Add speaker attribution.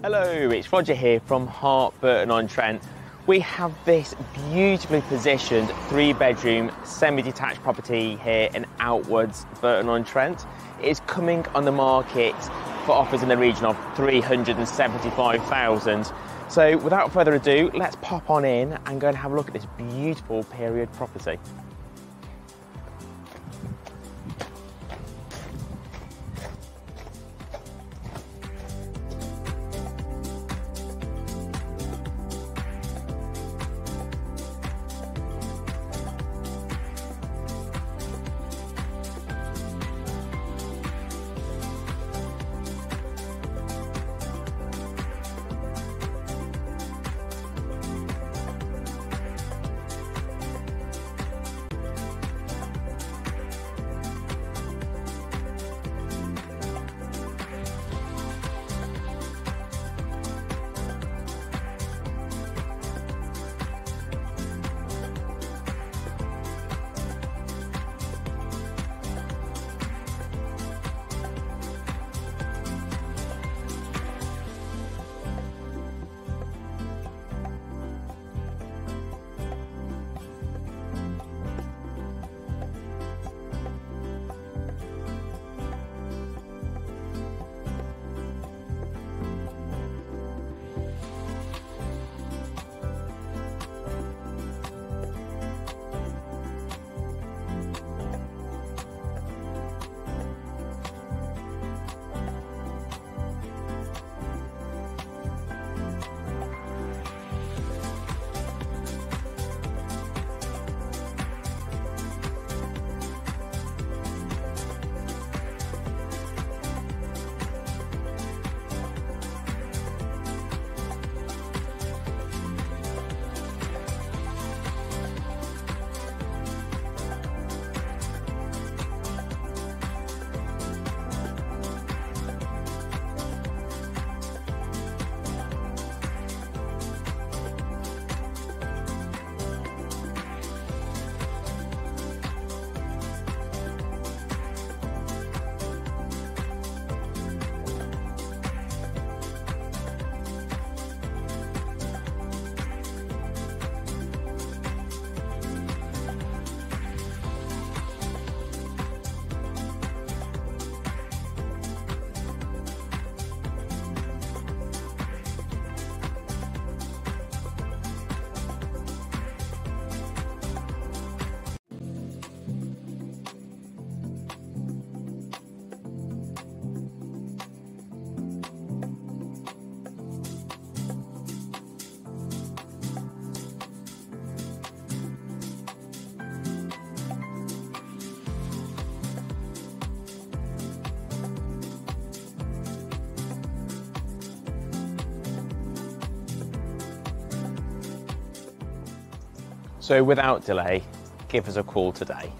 Speaker 1: Hello, it's Roger here from haart Burton on Trent. We have this beautifully positioned three bedroom semi detached property here in Outwoods, Burton on Trent. It is coming on the market for offers in the region of 375,000. So without further ado, let's pop on in and go and have a look at this beautiful period property. So without delay, give us a call today.